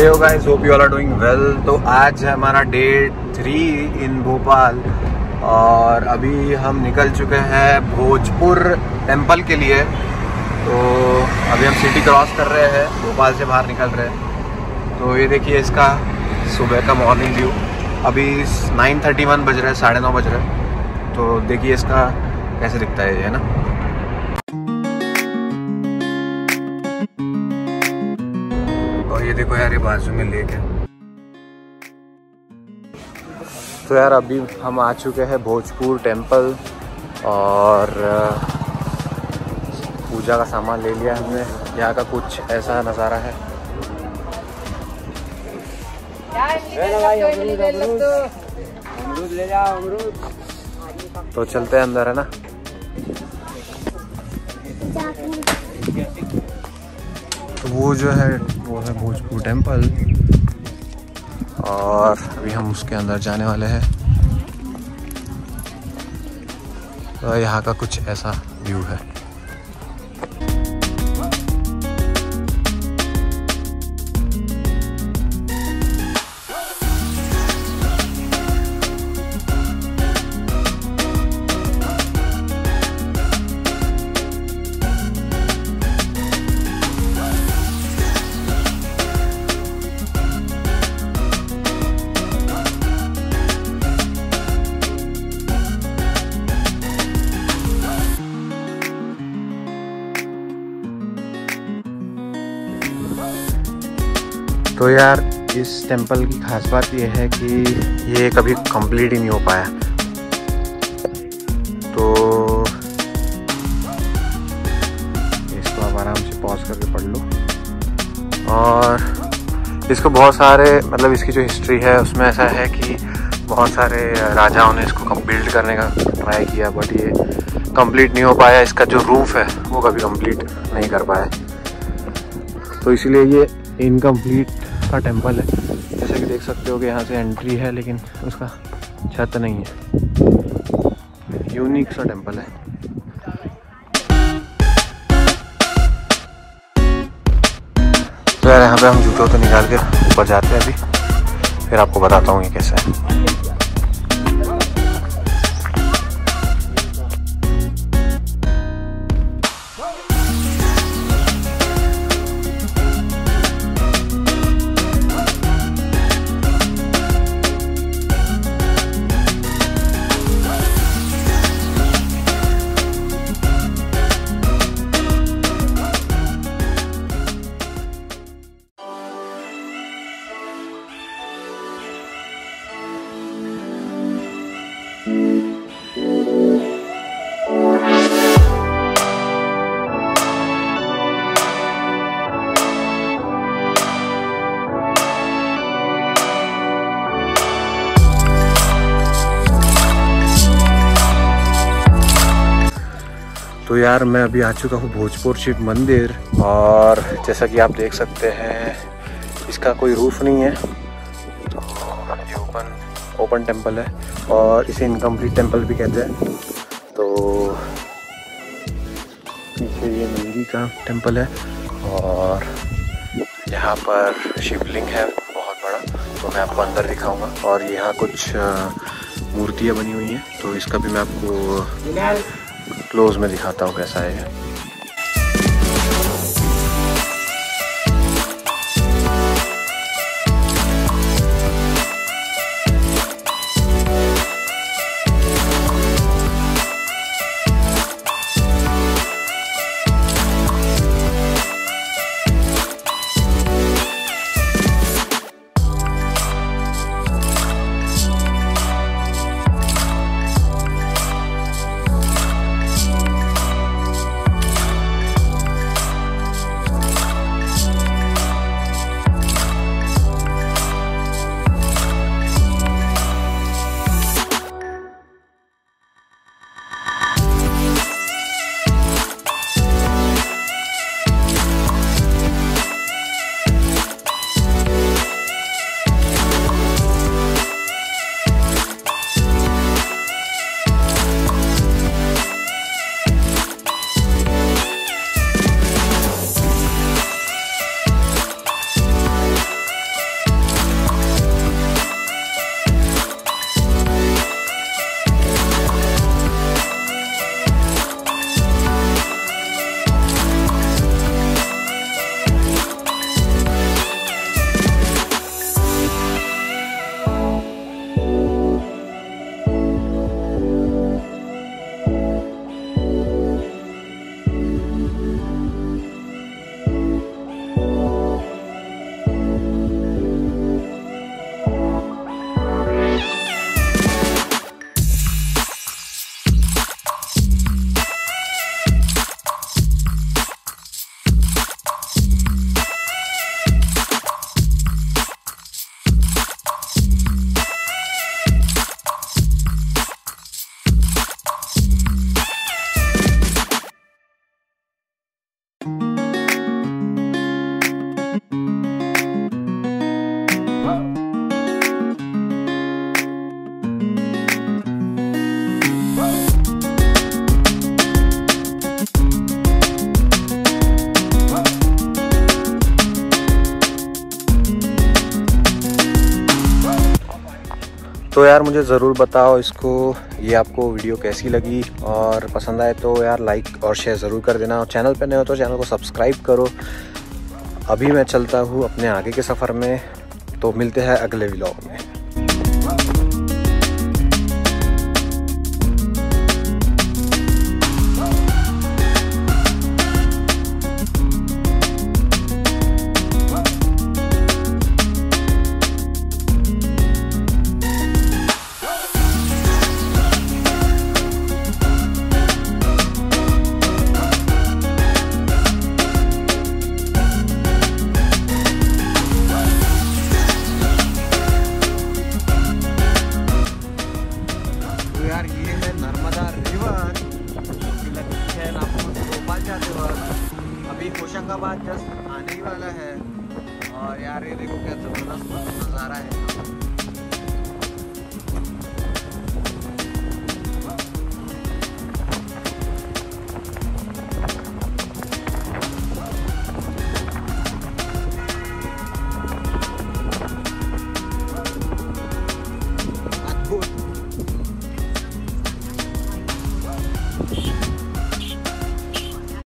Hey guys hope you are doing well तो आज है हमारा डे थ्री इन भोपाल और अभी हम निकल चुके हैं भोजपुर टेंपल के लिए। तो अभी हम सिटी क्रॉस कर रहे हैं, भोपाल से बाहर निकल रहे हैं। तो ये देखिए इसका सुबह का मॉर्निंग व्यू अभी 9:31 बज रहा है, साढ़े नौ बज रहे हैं। तो देखिए इसका कैसे दिखता है ये ना? और ये देखो यार, ये बाजू में लेक है। तो यार अभी हम आ चुके हैं भोजपुर टेंपल और पूजा का सामान ले लिया हमने। यहाँ का कुछ ऐसा नज़ारा है। तो चलते हैं अंदर, है ना? वो जो है, वो है भोजपुर टेंपल। और अभी हम उसके अंदर जाने वाले हैं। तो यहाँ का कुछ ऐसा व्यू है। तो यार, इस टेंपल की खास बात यह है कि ये कभी कंप्लीट ही नहीं हो पाया। तो इसको आप आराम से पॉज करके पढ़ लो। और इसको बहुत सारे मतलब इसकी जो हिस्ट्री है, उसमें ऐसा है कि बहुत सारे राजाओं ने इसको बिल्ड करने का ट्राई किया बट ये कंप्लीट नहीं हो पाया। इसका जो रूफ है, वो कभी कंप्लीट नहीं कर पाया। तो इसलिए ये इनकम्प्लीट का टेंपल है। जैसे कि देख सकते हो कि यहाँ से एंट्री है, लेकिन उसका छत नहीं है। यूनिक सा टेंपल है। तो यार, यहाँ पे हम जूतों तो निकाल के ऊपर जाते हैं अभी। फिर आपको बताता हूँ ये कैसा है। तो यार मैं अभी आ चुका हूँ भोजपुर शिव मंदिर और जैसा कि आप देख सकते हैं, इसका कोई रूफ नहीं है। ये ओपन ओपन टेंपल है और इसे इनकम्प्लीट टेंपल भी कहते हैं। तो पीछे ये मंदिर का टेंपल है और यहाँ पर शिवलिंग है बहुत बड़ा। तो मैं आपको अंदर दिखाऊँगा और यहाँ कुछ मूर्तियाँ बनी हुई हैं। तो इसका भी मैं आपको क्लोज में दिखाता हूँ कैसा है तो यार मुझे ज़रूर बताओ इसको, ये आपको वीडियो कैसी लगी? और पसंद आए तो यार लाइक और शेयर ज़रूर कर देना। और चैनल पर नए हो तो चैनल को सब्सक्राइब करो। अभी मैं चलता हूँ अपने आगे के सफ़र में। तो मिलते हैं अगले व्लॉग में। अभी होशंगाबाद जस्ट आने ही वाला है। और यार ये देखो क्या ज़बरदस्त नज़ारा है।